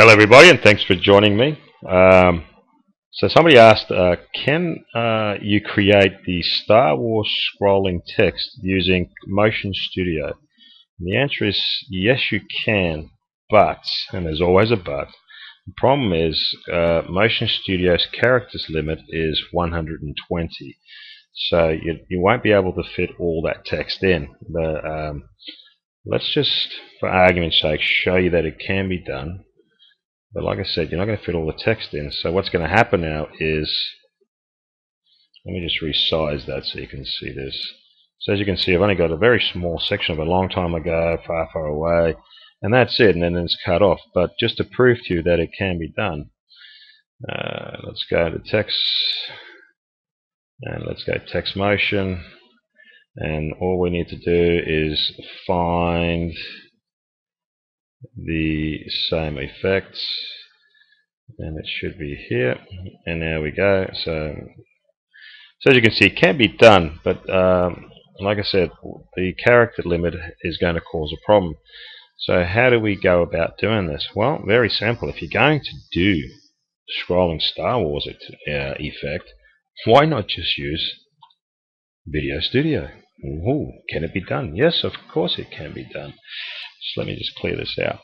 Hello everybody and thanks for joining me. Um, so somebody asked, uh, can uh, you create the Star Wars scrolling text using Motion Studio? And the answer is yes you can, but, and there's always a but, the problem is uh, Motion Studio's characters limit is 120. So you, you won't be able to fit all that text in. But um, let's just, for argument's sake, show you that it can be done. But like I said, you're not going to fit all the text in. So what's going to happen now is, let me just resize that so you can see this. So as you can see, I've only got a very small section of a long time ago, far, far away, and that's it, and then it's cut off. But just to prove to you that it can be done, uh, let's go to text, and let's go text motion, and all we need to do is find the same effects and it should be here and there we go. So so as you can see it can be done but um, like I said the character limit is going to cause a problem. So how do we go about doing this? Well very simple. If you're going to do scrolling Star Wars uh, effect why not just use Video Studio? Ooh, can it be done? Yes of course it can be done so let me just clear this out.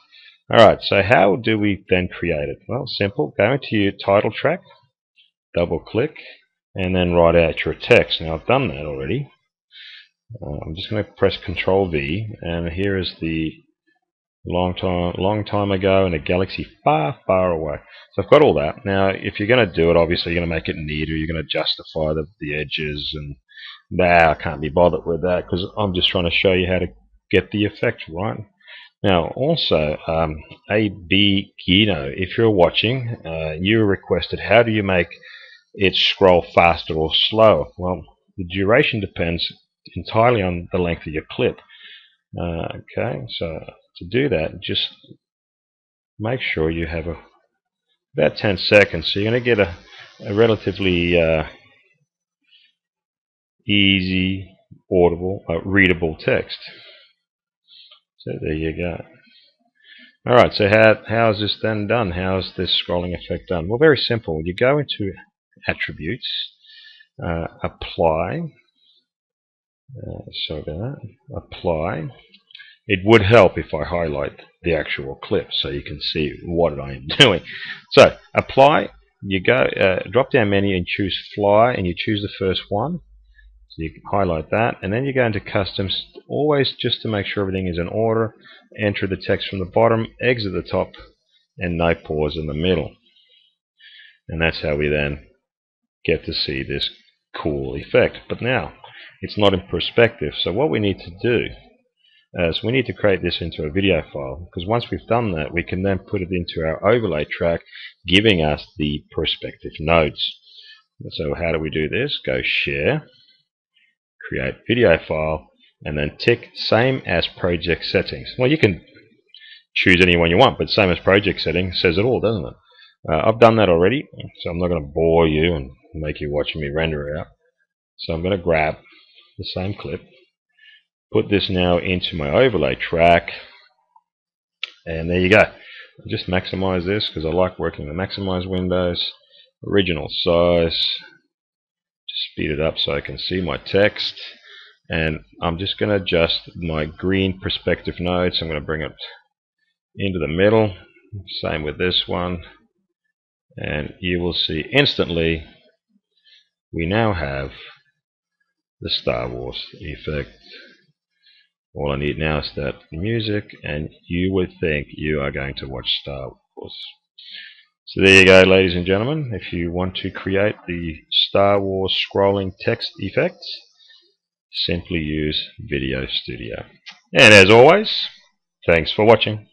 Alright, so how do we then create it? Well, simple. Go into your title track, double click, and then write out your text. Now I've done that already. Uh, I'm just going to press Control V, and here is the long time, long time ago in a galaxy far, far away. So I've got all that. Now, if you're going to do it, obviously you're going to make it neater. You're going to justify the, the edges, and nah, I can't be bothered with that because I'm just trying to show you how to get the effect right. Now, also, um, AB if you're watching, uh, you requested how do you make it scroll faster or slower? Well, the duration depends entirely on the length of your clip. Uh, okay, so to do that, just make sure you have a, about 10 seconds. So you're going to get a, a relatively uh, easy, audible, uh, readable text. So there you go. Alright, so how, how is this then done? How is this scrolling effect done? Well, very simple. You go into Attributes, uh, Apply, uh, sorry about that, Apply. It would help if I highlight the actual clip so you can see what I am doing. So, Apply, you go, uh, drop down menu and choose Fly, and you choose the first one. So you highlight that, and then you go into customs, always just to make sure everything is in order. Enter the text from the bottom, exit the top, and no pause in the middle. And that's how we then get to see this cool effect. But now, it's not in perspective, so what we need to do uh, is we need to create this into a video file, because once we've done that, we can then put it into our overlay track, giving us the perspective nodes. So how do we do this? Go Share, create video file, and then tick same as project settings. Well, you can choose any one you want, but same as project settings says it all, doesn't it? Uh, I've done that already, so I'm not going to bore you and make you watch me render it out. So I'm going to grab the same clip, put this now into my overlay track, and there you go. Just maximize this because I like working the maximize windows. Original size, speed it up so I can see my text. And I'm just going to adjust my green perspective node so I'm going to bring it into the middle. Same with this one. And you will see instantly we now have the Star Wars effect. All I need now is that music and you would think you are going to watch Star Wars so there you go, ladies and gentlemen. If you want to create the Star Wars scrolling text effect, simply use Video Studio. And as always, thanks for watching.